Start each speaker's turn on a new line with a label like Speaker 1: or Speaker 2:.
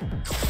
Speaker 1: Yeah.